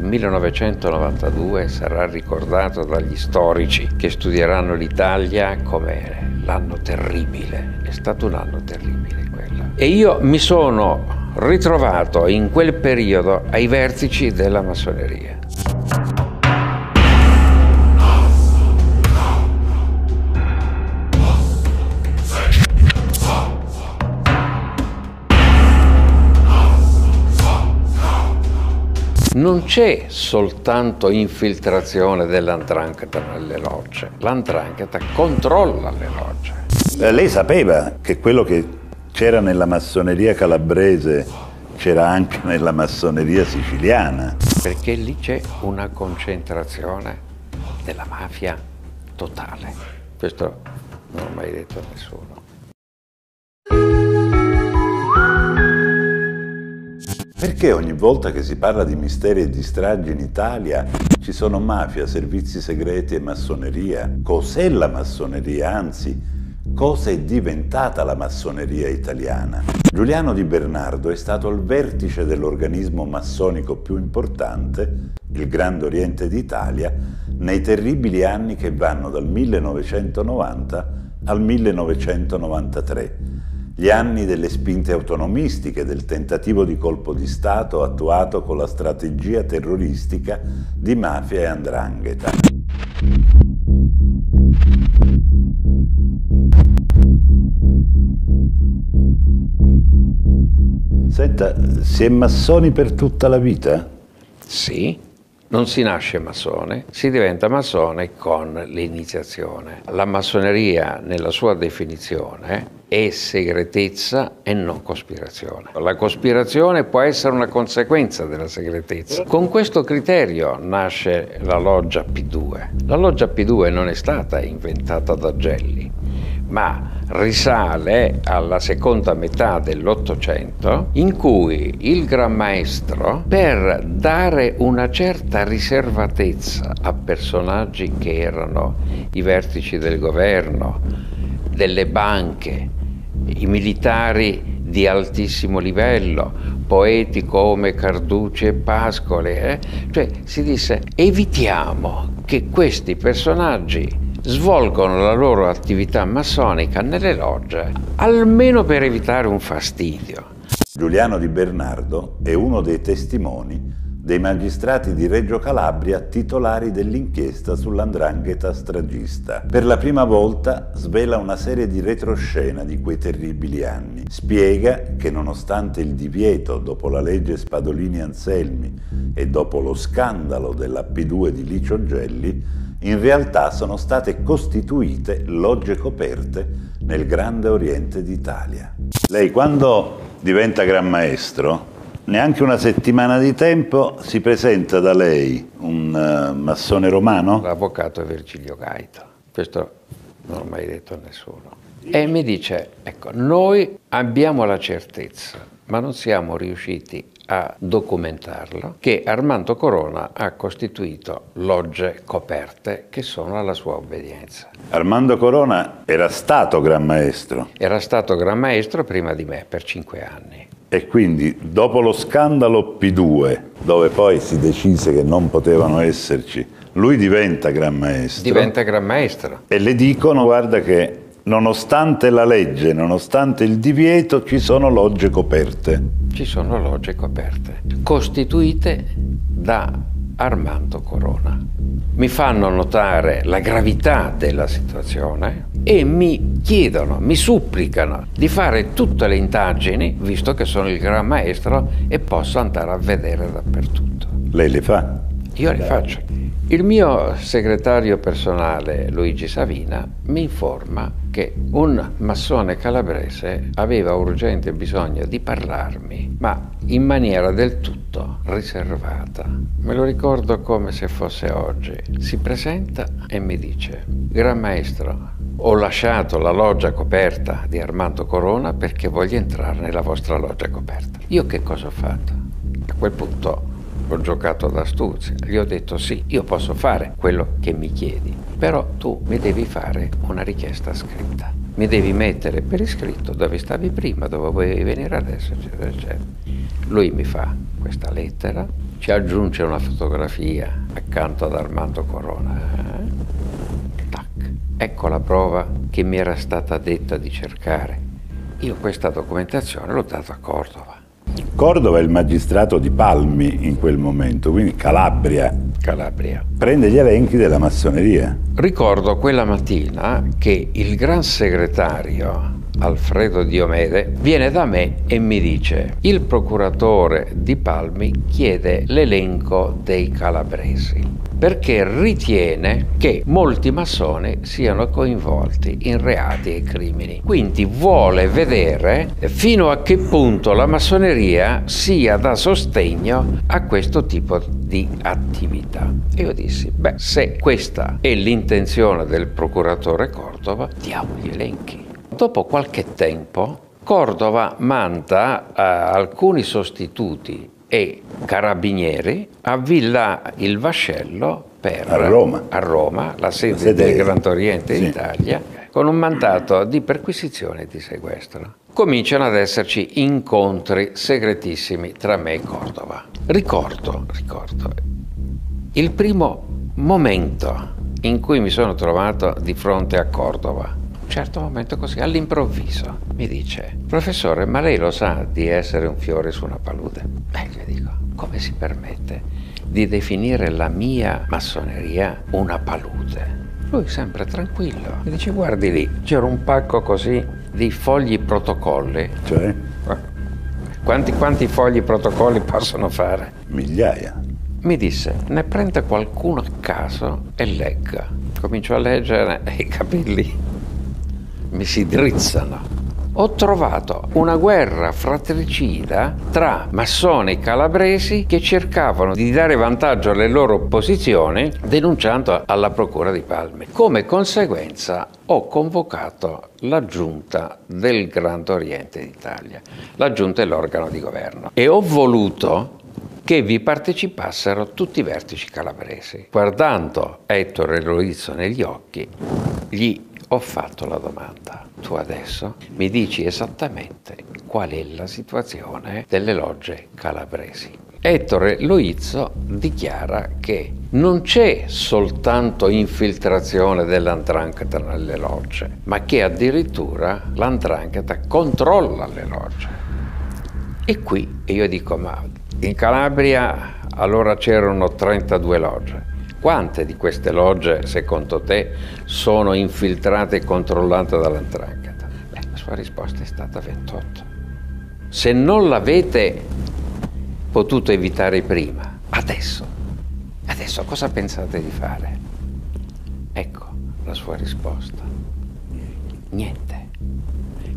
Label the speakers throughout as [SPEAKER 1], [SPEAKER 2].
[SPEAKER 1] il 1992 sarà ricordato dagli storici che studieranno l'Italia come l'anno terribile. È stato un anno terribile quello. E io mi sono ritrovato in quel periodo ai vertici della massoneria. Non c'è soltanto infiltrazione dell'andrangheta nelle logge, l'andrangheta controlla le logge.
[SPEAKER 2] Eh, lei sapeva che quello che c'era nella massoneria calabrese c'era anche nella massoneria siciliana?
[SPEAKER 1] Perché lì c'è una concentrazione della mafia totale. Questo non l'ho mai detto a nessuno.
[SPEAKER 2] Perché ogni volta che si parla di misteri e di stragi in Italia ci sono mafia, servizi segreti e massoneria? Cos'è la massoneria? Anzi, cosa è diventata la massoneria italiana? Giuliano Di Bernardo è stato al vertice dell'organismo massonico più importante, il Grande Oriente d'Italia, nei terribili anni che vanno dal 1990 al 1993 gli anni delle spinte autonomistiche, del tentativo di colpo di Stato attuato con la strategia terroristica di mafia e andrangheta. Senta, si è massoni per tutta la vita?
[SPEAKER 1] Sì. Non si nasce massone, si diventa massone con l'iniziazione. La massoneria, nella sua definizione, è segretezza e non cospirazione. La cospirazione può essere una conseguenza della segretezza. Con questo criterio nasce la loggia P2. La loggia P2 non è stata inventata da Gelli, ma risale alla seconda metà dell'Ottocento in cui il Gran Maestro, per dare una certa riservatezza a personaggi che erano i vertici del governo, delle banche, i militari di altissimo livello, poeti come Carducci e Pascoli, eh? cioè si disse evitiamo che questi personaggi svolgono la loro attività massonica nelle logge, almeno per evitare un fastidio.
[SPEAKER 2] Giuliano Di Bernardo è uno dei testimoni dei magistrati di Reggio Calabria titolari dell'inchiesta sull'andrangheta stragista. Per la prima volta svela una serie di retroscena di quei terribili anni. Spiega che nonostante il divieto dopo la legge Spadolini-Anselmi e dopo lo scandalo della P2 di Licio Gelli, in realtà sono state costituite logge coperte nel Grande Oriente d'Italia. Lei quando diventa Gran Maestro, neanche una settimana di tempo, si presenta da lei un uh, massone romano?
[SPEAKER 1] L'avvocato Virgilio Gaito, questo non l'ho mai detto a nessuno. E mi dice, ecco, noi abbiamo la certezza, ma non siamo riusciti a documentarlo, che Armando Corona ha costituito logge coperte che sono alla sua obbedienza.
[SPEAKER 2] Armando Corona era stato Gran Maestro.
[SPEAKER 1] Era stato Gran Maestro prima di me per cinque anni.
[SPEAKER 2] E quindi dopo lo scandalo P2, dove poi si decise che non potevano esserci, lui diventa Gran Maestro.
[SPEAKER 1] Diventa Gran Maestro.
[SPEAKER 2] E le dicono, guarda che nonostante la legge, nonostante il divieto, ci sono logge coperte.
[SPEAKER 1] Ci sono logge coperte, costituite da Armando Corona. Mi fanno notare la gravità della situazione e mi chiedono, mi supplicano di fare tutte le indagini, visto che sono il gran maestro e posso andare a vedere dappertutto.
[SPEAKER 2] Lei le fa?
[SPEAKER 1] Io le faccio. Il mio segretario personale, Luigi Savina, mi informa che un massone calabrese aveva urgente bisogno di parlarmi, ma in maniera del tutto riservata. Me lo ricordo come se fosse oggi. Si presenta e mi dice, Gran Maestro, ho lasciato la loggia coperta di Armando Corona perché voglio entrare nella vostra loggia coperta. Io che cosa ho fatto? A quel punto ho giocato d'astuzia, gli ho detto sì, io posso fare quello che mi chiedi, però tu mi devi fare una richiesta scritta. Mi devi mettere per iscritto dove stavi prima, dove vuoi venire adesso, eccetera, eccetera. Lui mi fa questa lettera, ci aggiunge una fotografia accanto ad Armando Corona. Eh? Tac. Ecco la prova che mi era stata detta di cercare. Io questa documentazione l'ho data a Cordova.
[SPEAKER 2] Cordova è il magistrato di Palmi in quel momento, quindi Calabria.
[SPEAKER 1] Calabria.
[SPEAKER 2] Prende gli elenchi della massoneria.
[SPEAKER 1] Ricordo quella mattina che il gran segretario Alfredo Diomede, viene da me e mi dice il procuratore di Palmi chiede l'elenco dei calabresi perché ritiene che molti massoni siano coinvolti in reati e crimini. Quindi vuole vedere fino a che punto la massoneria sia da sostegno a questo tipo di attività. E io dissi, beh, se questa è l'intenzione del procuratore Cordova, diamo gli elenchi. Dopo qualche tempo Cordova manda uh, alcuni sostituti e carabinieri a Villa il Vascello per,
[SPEAKER 2] a, Roma.
[SPEAKER 1] a Roma, la sede, la sede del Grand Oriente sì. d'Italia, con un mandato di perquisizione e di sequestro. Cominciano ad esserci incontri segretissimi tra me e Cordova. Ricordo, ricordo, il primo momento in cui mi sono trovato di fronte a Cordova certo momento così, all'improvviso, mi dice, professore, ma lei lo sa di essere un fiore su una palude? Beh, gli dico, come si permette di definire la mia massoneria una palude? Lui sempre tranquillo, mi dice, guardi lì, c'era un pacco così di fogli protocolli.
[SPEAKER 2] Cioè?
[SPEAKER 1] Quanti, quanti fogli protocolli possono fare?
[SPEAKER 2] Migliaia.
[SPEAKER 1] Mi disse, ne prende qualcuno a caso e legga. Comincio a leggere e i capelli mi si drizzano. Ho trovato una guerra fratricida tra massoni calabresi che cercavano di dare vantaggio alle loro posizioni denunciando alla Procura di Palme. Come conseguenza ho convocato la giunta del Grand Oriente d'Italia. La giunta è l'organo di governo e ho voluto che vi partecipassero tutti i vertici calabresi. Guardando Ettore Loizzo negli occhi, gli ho fatto la domanda. Tu adesso mi dici esattamente qual è la situazione delle logge calabresi. Ettore Loizzo dichiara che non c'è soltanto infiltrazione dell'andrangheta nelle logge, ma che addirittura l'andrangheta controlla le logge. E qui io dico, ma in Calabria allora c'erano 32 logge. Quante di queste logge, secondo te, sono infiltrate e controllate dall'Andrangheta? Beh, la sua risposta è stata 28. Se non l'avete potuto evitare prima, adesso, adesso cosa pensate di fare? Ecco la sua risposta. Niente.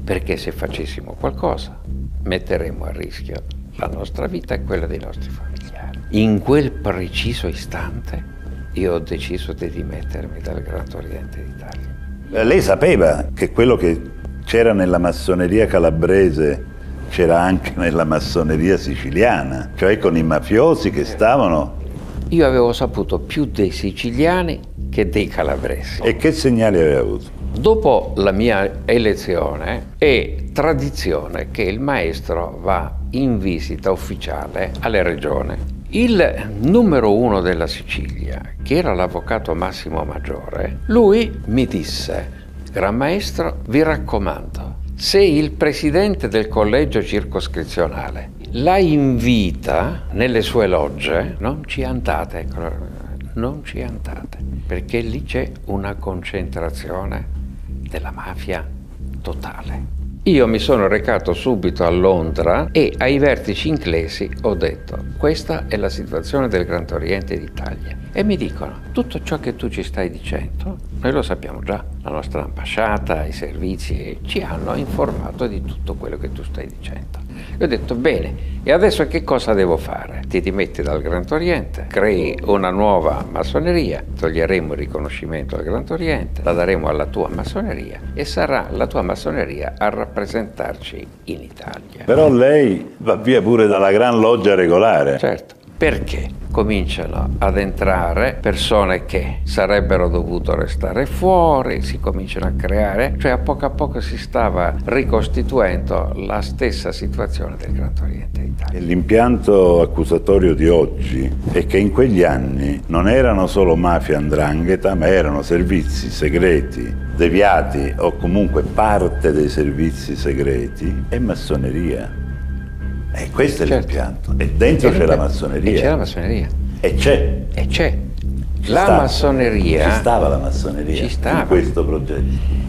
[SPEAKER 1] Perché se facessimo qualcosa, metteremmo a rischio la nostra vita e quella dei nostri familiari. In quel preciso istante io ho deciso di dimettermi dal Gran Oriente d'Italia.
[SPEAKER 2] Eh, lei sapeva che quello che c'era nella massoneria calabrese c'era anche nella massoneria siciliana, cioè con i mafiosi che stavano...
[SPEAKER 1] Io avevo saputo più dei siciliani che dei calabresi.
[SPEAKER 2] E che segnali aveva avuto?
[SPEAKER 1] Dopo la mia elezione è tradizione che il maestro va in visita ufficiale alle regioni il numero uno della Sicilia, che era l'avvocato Massimo Maggiore, lui mi disse, Gran Maestro, vi raccomando, se il presidente del collegio circoscrizionale la invita nelle sue logge, non ci andate, non ci andate, perché lì c'è una concentrazione della mafia totale. Io mi sono recato subito a Londra e ai vertici inglesi ho detto questa è la situazione del Gran Oriente d'Italia e mi dicono tutto ciò che tu ci stai dicendo noi lo sappiamo già, la nostra ambasciata, i servizi ci hanno informato di tutto quello che tu stai dicendo. E ho detto bene, e adesso che cosa devo fare? Ti dimetti dal Gran Oriente, crei una nuova massoneria, toglieremo il riconoscimento al Gran Oriente, la daremo alla tua massoneria e sarà la tua massoneria a rappresentarci in Italia.
[SPEAKER 2] Però lei va via pure dalla Gran Loggia regolare.
[SPEAKER 1] Certo Perché? cominciano ad entrare persone che sarebbero dovute restare fuori, si cominciano a creare, cioè a poco a poco si stava ricostituendo la stessa situazione del Gran Oriente Italia.
[SPEAKER 2] L'impianto accusatorio di oggi è che in quegli anni non erano solo mafia andrangheta, ma erano servizi segreti deviati o comunque parte dei servizi segreti e massoneria. E questo certo. è l'impianto. E dentro c'è la massoneria. E
[SPEAKER 1] c'è la massoneria.
[SPEAKER 2] E c'è.
[SPEAKER 1] E c'è. Ci la stava. massoneria.
[SPEAKER 2] Ci stava la massoneria
[SPEAKER 1] ci stava.
[SPEAKER 2] in questo progetto.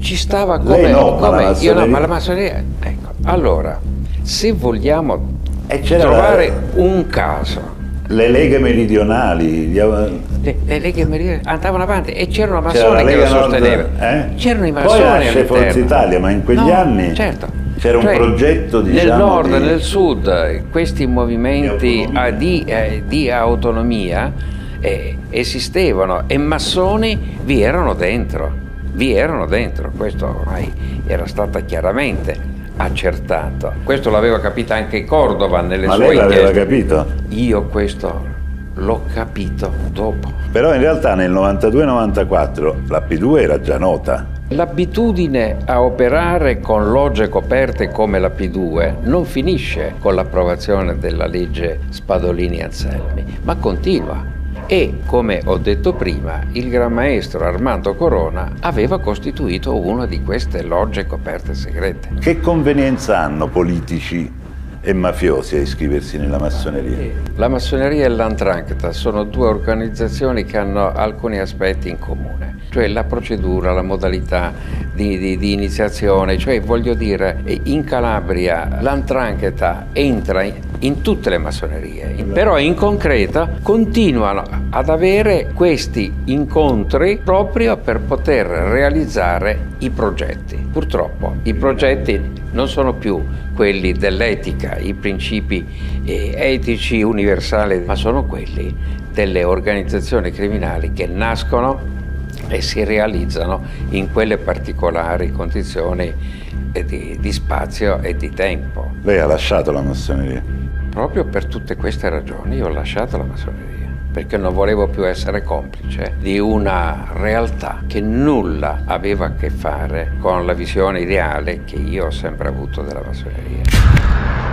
[SPEAKER 1] Ci stava come, Lei no, come ma io no, ma la massoneria. Ecco, allora, se vogliamo trovare la... un caso
[SPEAKER 2] le leghe meridionali gli...
[SPEAKER 1] le, le, leghe meridionali andavano avanti e c'erano massoni che lo sostenevano eh? c'erano i massoni
[SPEAKER 2] poi nasce Forza Italia ma in quegli no, anni
[SPEAKER 1] certo
[SPEAKER 2] c'era cioè, un progetto diciamo,
[SPEAKER 1] nel nord e
[SPEAKER 2] di...
[SPEAKER 1] nel sud questi movimenti di, a, di, eh, di autonomia eh, esistevano e massoni vi erano dentro vi erano dentro questo ormai era stato chiaramente accertato. Questo l'aveva capito anche Cordova nelle
[SPEAKER 2] Ma
[SPEAKER 1] sue
[SPEAKER 2] lei l'aveva capito?
[SPEAKER 1] io questo l'ho capito dopo
[SPEAKER 2] però in realtà nel 92-94 la P2 era già nota
[SPEAKER 1] L'abitudine a operare con logge coperte come la P2 non finisce con l'approvazione della legge Spadolini-Anselmi, ma continua. E, come ho detto prima, il Gran Maestro Armando Corona aveva costituito una di queste logge coperte segrete.
[SPEAKER 2] Che convenienza hanno politici e mafiosi a iscriversi nella massoneria?
[SPEAKER 1] La massoneria e l'Antrancheta sono due organizzazioni che hanno alcuni aspetti in comune cioè la procedura, la modalità di, di, di iniziazione, cioè voglio dire in Calabria l'antrancheta entra in, in tutte le massonerie, però in concreta continuano ad avere questi incontri proprio per poter realizzare i progetti. Purtroppo i progetti non sono più quelli dell'etica, i principi eh, etici universali, ma sono quelli delle organizzazioni criminali che nascono e si realizzano in quelle particolari condizioni di, di, spazio e di tempo.
[SPEAKER 2] Lei ha lasciato la massoneria?
[SPEAKER 1] Proprio per tutte queste ragioni io ho lasciato la massoneria, perché non volevo più essere complice di una realtà che nulla aveva a che fare con la visione ideale che io ho sempre avuto della massoneria.